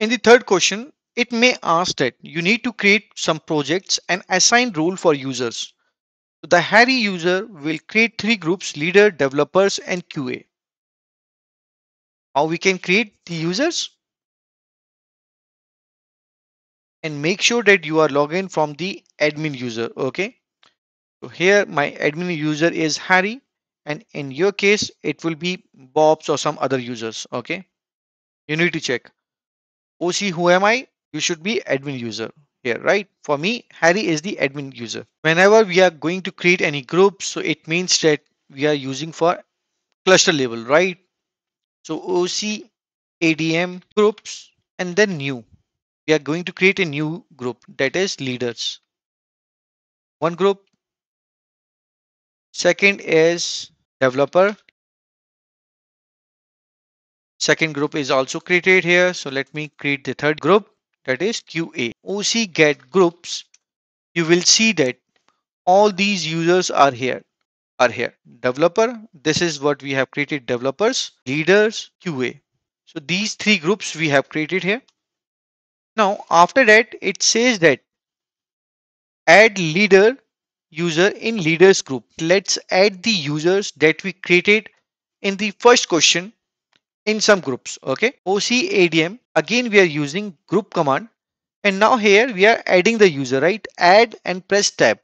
In the third question, it may ask that you need to create some projects and assign role for users. The Harry user will create three groups, leader, developers, and QA. How we can create the users? And make sure that you are logged in from the admin user, okay? So here my admin user is Harry and in your case it will be Bob's or some other users, okay? You need to check. OC, who am I? You should be admin user here, right? For me, Harry is the admin user. Whenever we are going to create any group, so it means that we are using for cluster level, right? So OC, ADM groups, and then new. We are going to create a new group that is leaders. One group. Second is developer Second group is also created here. So let me create the third group that is QA. OC get groups. You will see that all these users are here are here developer this is what we have created developers leaders qa so these three groups we have created here now after that it says that add leader user in leaders group let's add the users that we created in the first question in some groups okay? Ocadm again we are using group command. And now here we are adding the user right? Add and press tab.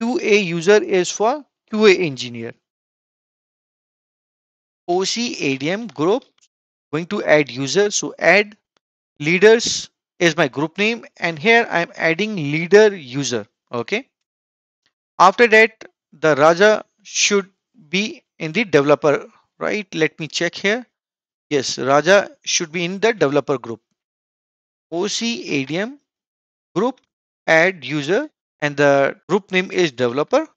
Qa user is for qa engineer. Ocadm group going to add user. So add leaders is my group name. And here i am adding leader user okay? After that the raja should be in the developer right? Let me check here Yes, Raja should be in the developer group. OCADM group add user and the group name is developer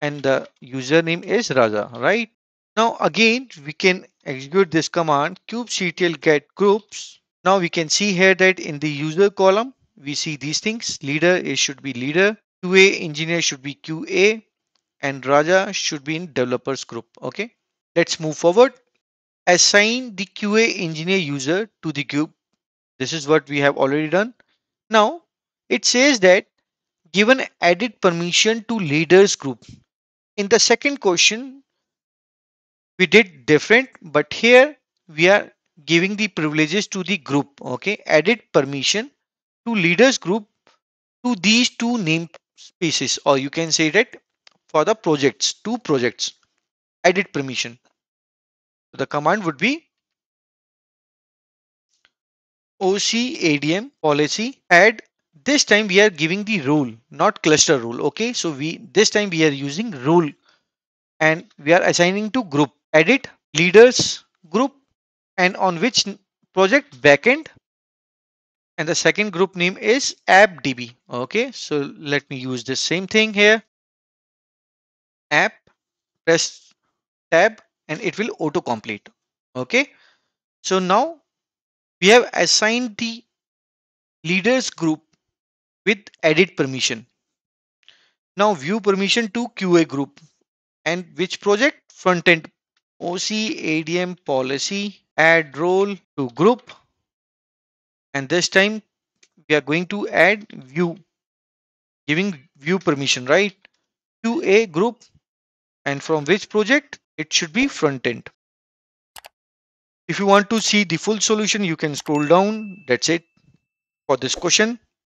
and the username is Raja, right? Now again, we can execute this command kubectl get groups. Now we can see here that in the user column, we see these things. Leader is should be leader, QA engineer should be QA, and Raja should be in developers group. Okay, let's move forward assign the QA engineer user to the group. This is what we have already done. Now it says that given edit permission to leaders group. In the second question, we did different, but here we are giving the privileges to the group. Okay, edit permission to leaders group to these two namespaces, or you can say that for the projects, two projects, edit permission. The command would be ocadm policy. Add this time we are giving the rule not cluster role okay? So we this time we are using rule and we are assigning to group. Edit leaders group and on which project? Backend and the second group name is appdb okay? So let me use the same thing here. App press tab and it will auto complete okay? So now we have assigned the leaders group with edit permission. Now view permission to qa group. And which project? Front end oc adm policy add role to group. And this time we are going to add view. Giving view permission right? To a group. And from which project it should be front end. If you want to see the full solution, you can scroll down. That's it for this question.